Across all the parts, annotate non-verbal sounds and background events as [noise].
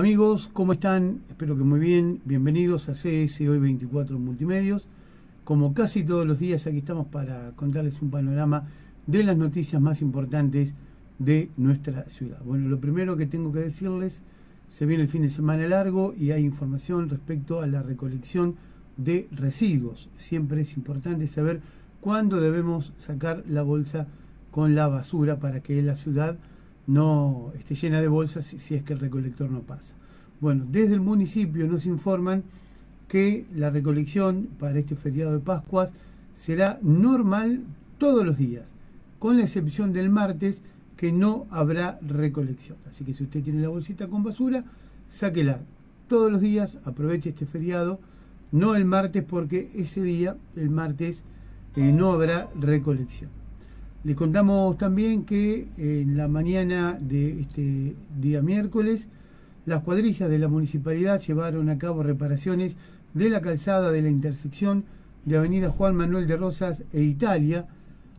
Amigos, ¿cómo están? Espero que muy bien. Bienvenidos a CS Hoy 24 Multimedios. Como casi todos los días, aquí estamos para contarles un panorama de las noticias más importantes de nuestra ciudad. Bueno, lo primero que tengo que decirles, se viene el fin de semana largo y hay información respecto a la recolección de residuos. Siempre es importante saber cuándo debemos sacar la bolsa con la basura para que la ciudad no esté llena de bolsas si es que el recolector no pasa. Bueno, desde el municipio nos informan que la recolección para este feriado de Pascuas será normal todos los días, con la excepción del martes que no habrá recolección. Así que si usted tiene la bolsita con basura, sáquela todos los días, aproveche este feriado, no el martes porque ese día, el martes, eh, no habrá recolección. Les contamos también que en la mañana de este día miércoles, las cuadrillas de la municipalidad llevaron a cabo reparaciones de la calzada de la intersección de Avenida Juan Manuel de Rosas e Italia,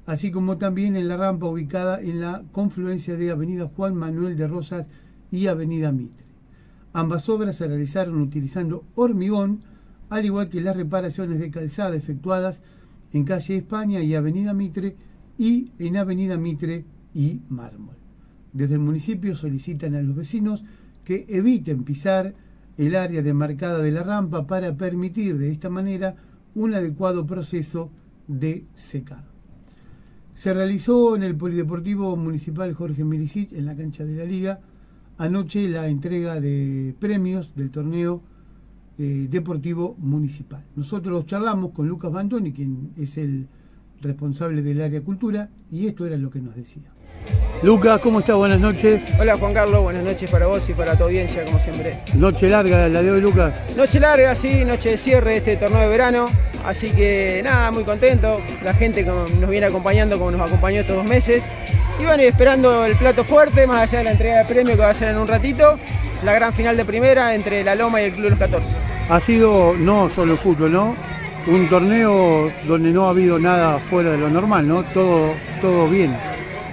así como también en la rampa ubicada en la confluencia de Avenida Juan Manuel de Rosas y Avenida Mitre. Ambas obras se realizaron utilizando hormigón, al igual que las reparaciones de calzada efectuadas en calle España y Avenida Mitre, y en Avenida Mitre y Mármol. Desde el municipio solicitan a los vecinos que eviten pisar el área demarcada de la rampa para permitir de esta manera un adecuado proceso de secado. Se realizó en el Polideportivo Municipal Jorge Milicic, en la cancha de la Liga, anoche la entrega de premios del torneo eh, deportivo municipal. Nosotros charlamos con Lucas Bandoni, quien es el responsable del área cultura, y esto era lo que nos decía. Lucas, ¿cómo está? Buenas noches. Hola Juan Carlos, buenas noches para vos y para tu audiencia, como siempre. Noche larga la de hoy, Lucas. Noche larga, sí, noche de cierre de este torneo de verano. Así que nada, muy contento. La gente nos viene acompañando como nos acompañó estos dos meses. Y bueno, y esperando el plato fuerte, más allá de la entrega de premio que va a ser en un ratito, la gran final de primera entre la Loma y el Club de los 14. Ha sido no solo el fútbol, ¿no? Un torneo donde no ha habido nada fuera de lo normal, ¿no? Todo, todo bien.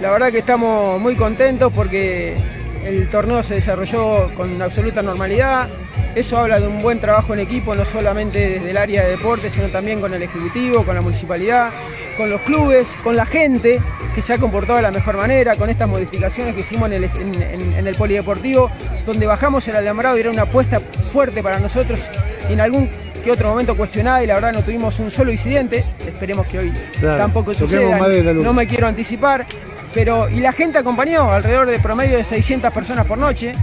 La verdad que estamos muy contentos porque el torneo se desarrolló con absoluta normalidad. Eso habla de un buen trabajo en equipo, no solamente desde el área de deporte, sino también con el Ejecutivo, con la municipalidad, con los clubes, con la gente, que se ha comportado de la mejor manera, con estas modificaciones que hicimos en el, polideportivo, donde bajamos el alambrado y era una apuesta fuerte para nosotros en algún que otro momento cuestionada y la verdad no tuvimos un solo incidente. Esperemos que hoy tampoco suceda. no me quiero anticipar. Pero, y la gente acompañó, alrededor de promedio de 600 personas por noche.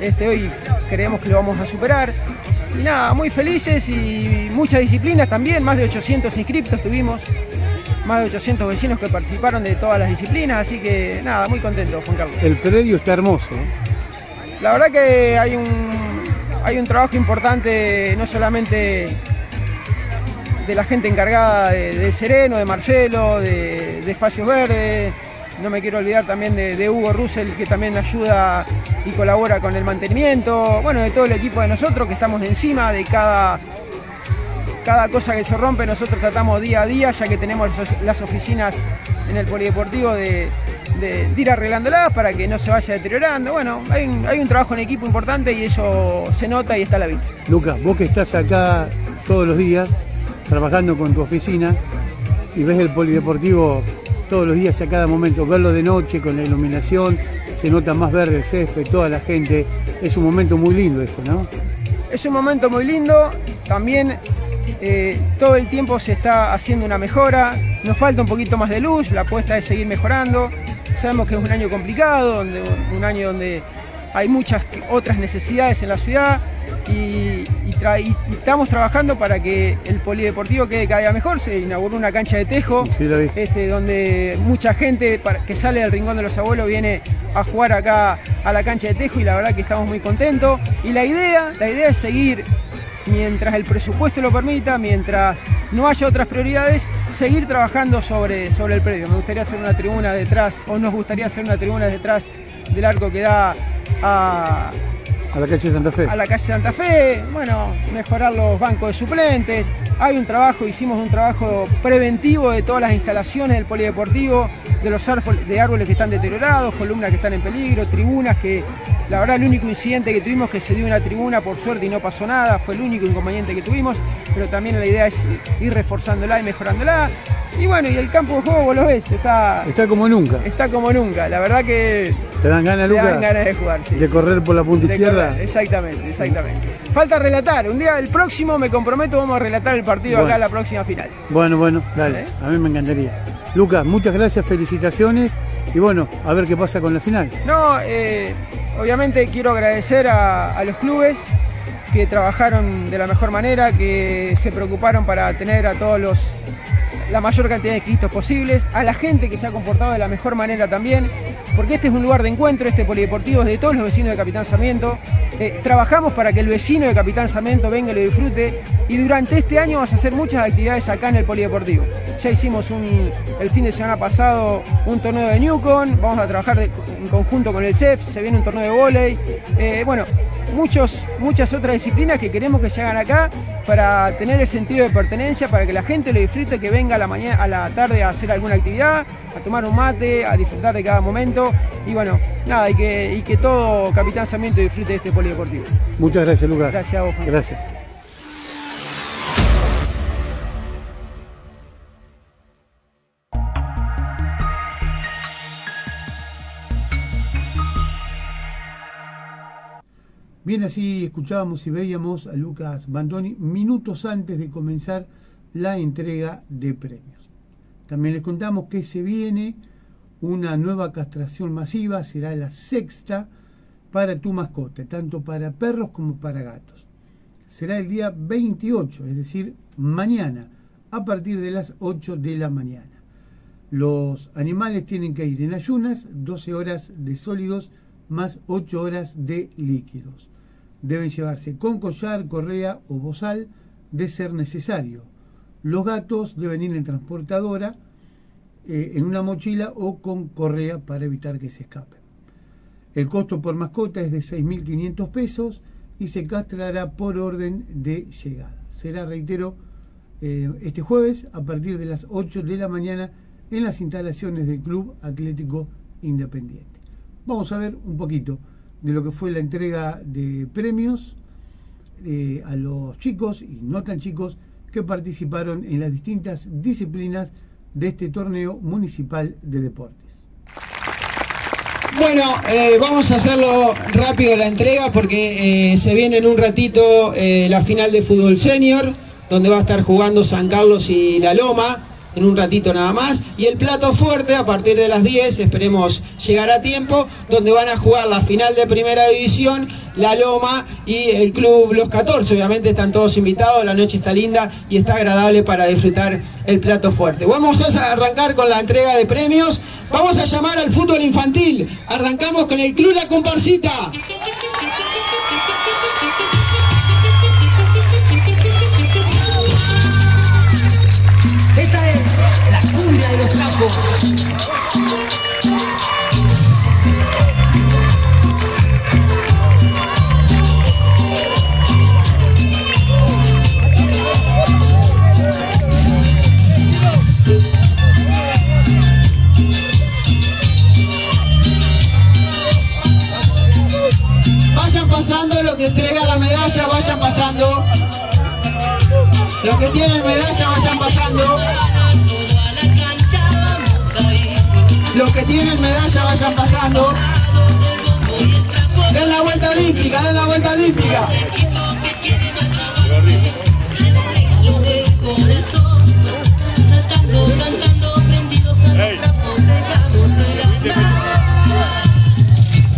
Este, hoy creemos que lo vamos a superar. Y nada, muy felices y muchas disciplinas también, más de 800 inscriptos tuvimos, más de 800 vecinos que participaron de todas las disciplinas, así que nada, muy contento, Juan Carlos. El predio está hermoso. La verdad que hay un, hay un trabajo importante no solamente de la gente encargada de, Sereno, de Marcelo, de, Espacios Verdes, no me quiero olvidar también de, Hugo Russell que también ayuda y colabora con el mantenimiento, bueno, de todo el equipo de nosotros que estamos encima de cada, cada cosa que se rompe, nosotros tratamos día a día, ya que tenemos las oficinas en el polideportivo de, de, ir arreglándolas para que no se vaya deteriorando. Bueno, hay un, trabajo en equipo importante y eso se nota y está a la vista. Lucas, vos que estás acá todos los días trabajando con tu oficina y ves el polideportivo todos los días a cada momento, verlo de noche con la iluminación, se nota más verde el césped, toda la gente, es un momento muy lindo esto, ¿no? Es un momento muy lindo, también eh, todo el tiempo se está haciendo una mejora, nos falta un poquito más de luz, la apuesta es seguir mejorando, Sabemos que es un año complicado, un año donde hay muchas otras necesidades en la ciudad y, estamos trabajando para que el polideportivo quede cada día mejor. Se inauguró una cancha de tejo, este, donde mucha gente que sale del Rincón de los Abuelos viene a jugar acá a la cancha de tejo y la verdad que estamos muy contentos. Y la idea, la idea es seguir mientras el presupuesto lo permita, mientras no haya otras prioridades, seguir trabajando sobre, sobre el predio. Me gustaría hacer una tribuna detrás, o nos gustaría hacer una tribuna detrás del arco que da a, a la calle Santa Fe. A la calle Santa Fe, bueno, mejorar los bancos de suplentes. Hay un trabajo, hicimos un trabajo preventivo de todas las instalaciones del polideportivo, de los árboles, de árboles que están deteriorados, columnas que están en peligro, tribunas que la verdad el único incidente que tuvimos que se dio una tribuna por suerte y no pasó nada, fue el único inconveniente que tuvimos, pero también la idea es ir reforzándola y mejorándola. Y bueno, y el campo de juego vos lo ves, está. Está como nunca. Está como nunca. La verdad que. ¿Te dan ganas, Lucas? Te dan ganas de jugar, sí. De correr por la punta izquierda. Exactamente, exactamente. Falta relatar. Un día, el próximo, me comprometo, vamos a relatar el partido acá en la próxima final. Bueno, bueno, dale. ¿Eh? A mí me encantaría. Lucas, muchas gracias, felicitaciones. Y bueno, a ver qué pasa con la final. No, eh, obviamente quiero agradecer a los clubes que trabajaron de la mejor manera, que se preocuparon para tener a todos los la mayor cantidad de inscritos posibles, a la gente que se ha comportado de la mejor manera también, porque este es un lugar de encuentro, este polideportivo es de todos los vecinos de Capitán Sarmiento. Eh, trabajamos para que el vecino de Capitán Sarmiento venga y lo disfrute y durante este año vamos a hacer muchas actividades acá en el polideportivo. Ya hicimos un, el fin de semana pasado un torneo de Newcon, vamos a trabajar en conjunto con el CEF, se viene un torneo de volei. Eh, bueno, muchos, muchas otras disciplinas que queremos que se hagan acá para tener el sentido de pertenencia, para que la gente lo disfrute, que venga la mañana, a la tarde a hacer alguna actividad, a tomar un mate, a disfrutar de cada momento y bueno, nada, y que, y que todo Capitán Sarmiento disfrute de este polideportivo. Muchas gracias, Lucas. Gracias a vos. Gracias. Bien, así escuchábamos y veíamos a Lucas Bandoni minutos antes de comenzar la entrega de premios. También les contamos que se viene una nueva castración masiva, será la sexta para tu mascota, tanto para perros como para gatos. Será el día 28, es decir, mañana, a partir de las 8 de la mañana. Los animales tienen que ir en ayunas, 12 horas de sólidos más 8 horas de líquidos deben llevarse con collar, correa o bozal de ser necesario. Los gatos deben ir en transportadora, eh, en una mochila o con correa para evitar que se escapen. El costo por mascota es de 6.500 pesos y se castrará por orden de llegada. Será, reitero, eh, este jueves a partir de las 8 de la mañana en las instalaciones del Club Atlético Independiente. Vamos a ver un poquito de lo que fue la entrega de premios eh, a los chicos y no tan chicos que participaron en las distintas disciplinas de este torneo municipal de deportes. Bueno, eh, vamos a hacerlo rápido la entrega porque eh, se viene en un ratito la final de fútbol senior, donde va a estar jugando San Carlos y La Loma en un ratito nada más. Y el plato fuerte a partir de las 10, esperemos llegar a tiempo, donde van a jugar la final de primera división, La Loma y el club Los 14. Obviamente están todos invitados, la noche está linda y está agradable para disfrutar el plato fuerte. Vamos a arrancar con la entrega de premios. Vamos a llamar al fútbol infantil. Arrancamos con el club La Comparsita. Vayan pasando los que entrega la medalla, vayan pasando. Los que tienen medalla, vayan pasando. Los que tienen medalla vayan pasando. Den la vuelta olímpica, den la vuelta olímpica.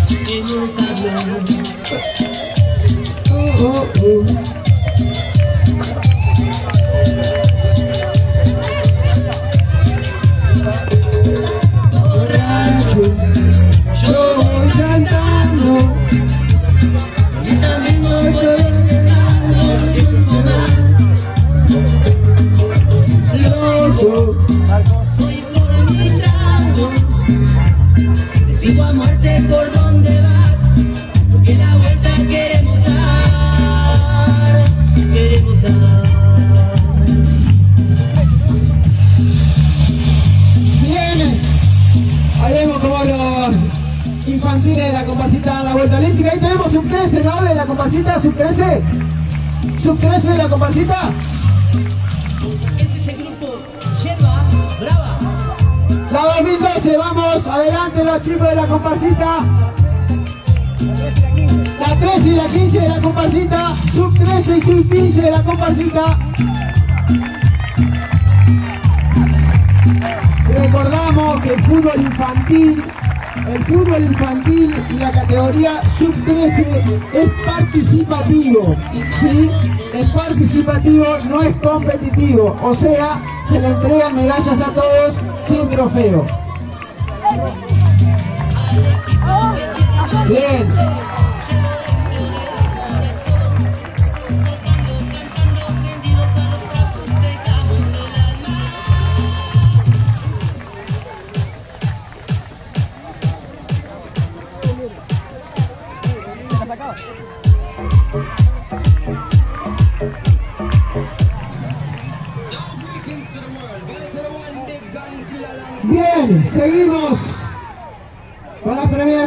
Sigo a muerte por Sub 13 de la comparsita. Este es el grupo Yerba Brava. La 2012, vamos, adelante los chicos de la comparsita. La 13 y la 15 de la comparsita, sub 13 y sub 15 de la comparsita. Recordamos que el fútbol infantil, el fútbol infantil y la categoría sub 13 es participativo, ¿sí? Es participativo, no es competitivo, o sea, se le entregan medallas a todos sin trofeo. Bien,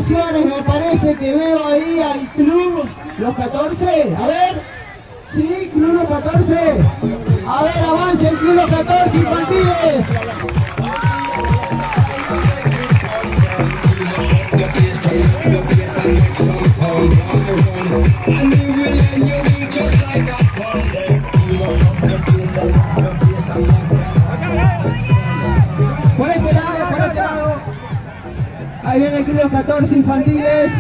premiaciones. Me parece que veo ahí al club los 14. A ver, sí, club los 14. A ver, avance el club los 14 infantiles. Por Ahí viene el los 14 infantiles.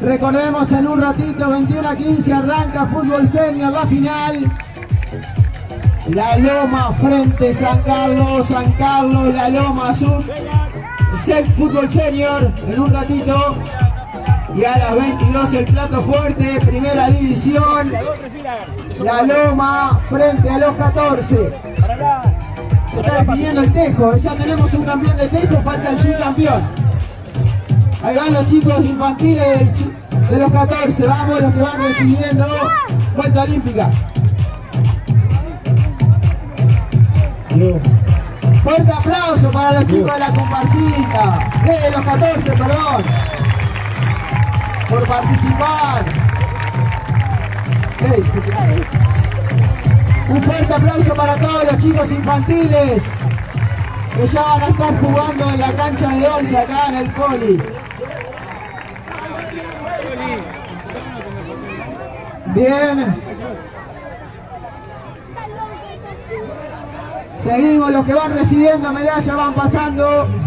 Recordemos en un ratito, 21 a 15, arranca fútbol senior, la final. La Loma frente San Carlos, San Carlos, la Loma Sur. Set fútbol senior en un ratito. Y a las 22 el plato fuerte, primera división. La Loma frente a los 14. Se está definiendo el tejo, ya tenemos un campeón de tejo, falta el subcampeón. Ahí van los chicos infantiles de los 14, vamos los que van recibiendo vuelta olímpica. Fuerte aplauso para los chicos de la comparsita, de los 14, perdón, por participar. Te- un fuerte aplauso para todos los chicos infantiles que ya van a estar jugando en la cancha de 11 acá en el poli. Bien. Seguimos, los que van recibiendo medallas van pasando.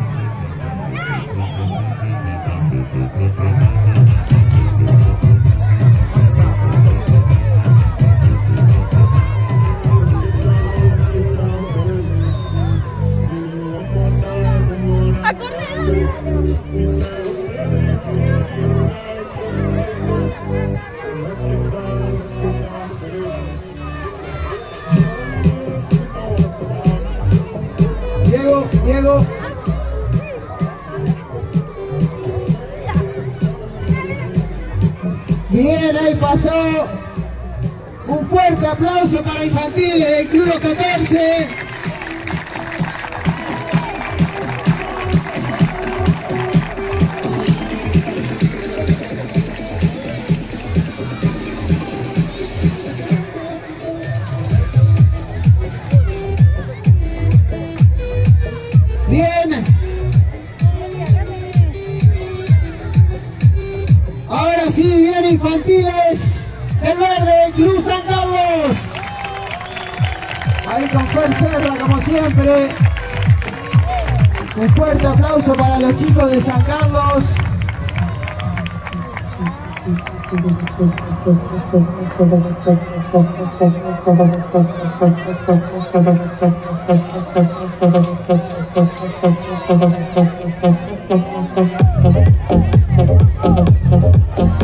Aplauso para infantiles del Club 14. Como siempre. Un fuerte aplauso para los chicos de San Carlos. [laughs]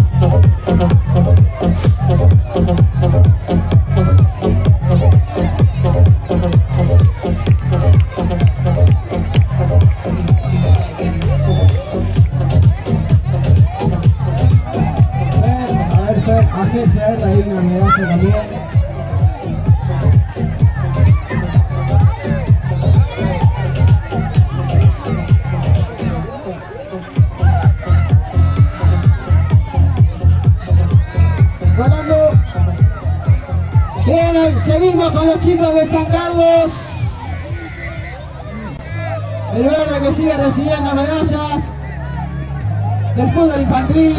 Los chicos de San Carlos. El verde que sigue recibiendo medallas del fútbol infantil.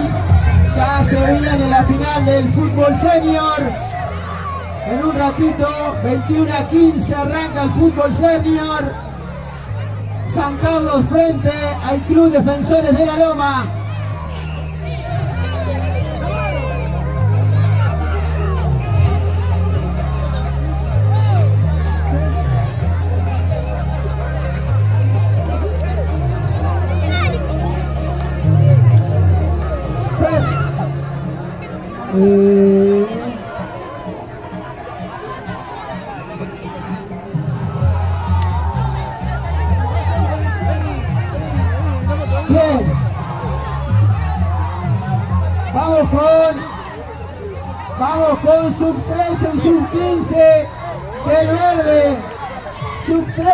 Ya se viene la final del fútbol senior. En un ratito, 21 a 15, arranca el fútbol senior. San Carlos frente al Club Defensores de la Loma.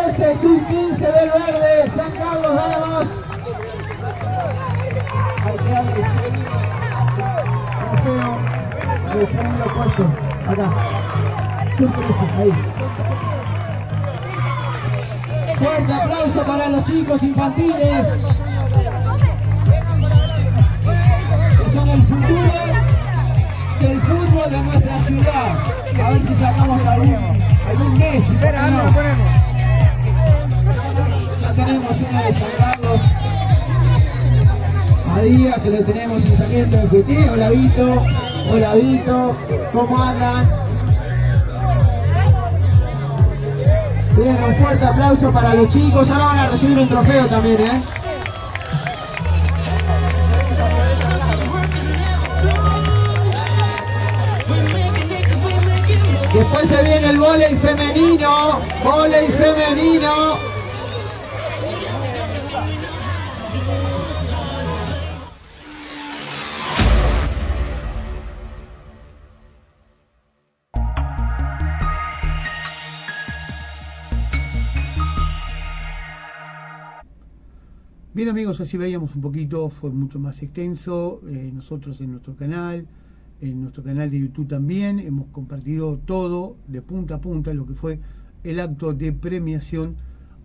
13, sub 15 del verde. San Carlos, damos. Acá. Sub 13, ahí. Fuerte aplauso para los chicos infantiles. Que son el futuro del fútbol de nuestra ciudad. A ver si sacamos algún, algún Messi. ¿por qué no? Tenemos uno de San Carlos. A día que lo tenemos en Sarmiento de Jutín. Hola Vito. Hola Vito. ¿Cómo andan? Bien, un fuerte aplauso para los chicos. Ahora van a recibir un trofeo también, ¿eh? Después se viene el volei femenino, volei femenino. Bien amigos, así veíamos un poquito, fue mucho más extenso. Eh, nosotros en nuestro canal, en nuestro canal de YouTube también, hemos compartido todo de punta a punta lo que fue el acto de premiación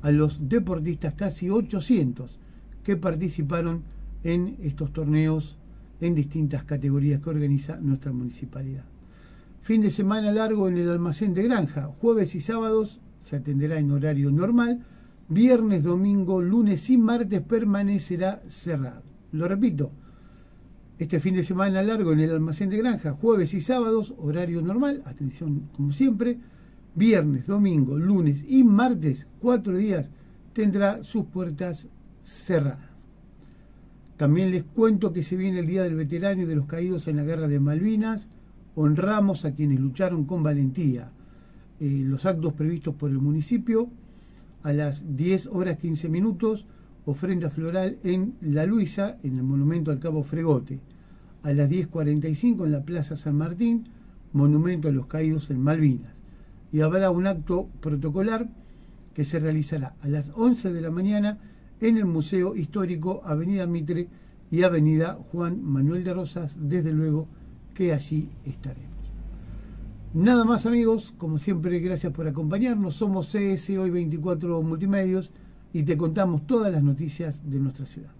a los deportistas, casi 800 que participaron en estos torneos en distintas categorías que organiza nuestra municipalidad. Fin de semana largo en el almacén de granja, jueves y sábados se atenderá en horario normal, viernes, domingo, lunes y martes permanecerá cerrado. Lo repito, este fin de semana largo en el almacén de granja, jueves y sábados, horario normal, atención como siempre, viernes, domingo, lunes y martes, cuatro días, tendrá sus puertas cerradas. También les cuento que se viene el Día del Veterano y de los Caídos en la Guerra de Malvinas. Honramos a quienes lucharon con valentía. Eh, los actos previstos por el municipio a las 10 horas 15 minutos, ofrenda floral en La Luisa, en el monumento al Cabo Fregote. A las 10.45 en la Plaza San Martín, monumento a los caídos en Malvinas. Y habrá un acto protocolar que se realizará a las 11 de la mañana en el Museo Histórico Avenida Mitre y Avenida Juan Manuel de Rosas, desde luego que allí estaremos. Nada más amigos, como siempre gracias por acompañarnos, somos CS Hoy 24 Multimedios y te contamos todas las noticias de nuestra ciudad.